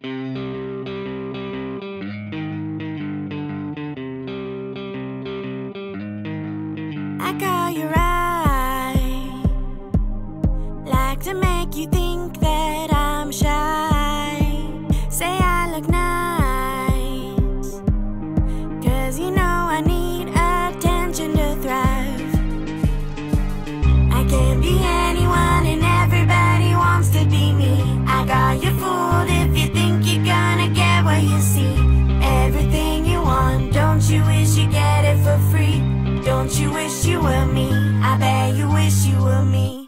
I got your eye. Like to make you think that I'm shy. Say I look nice. were me. I bet you wish you were me.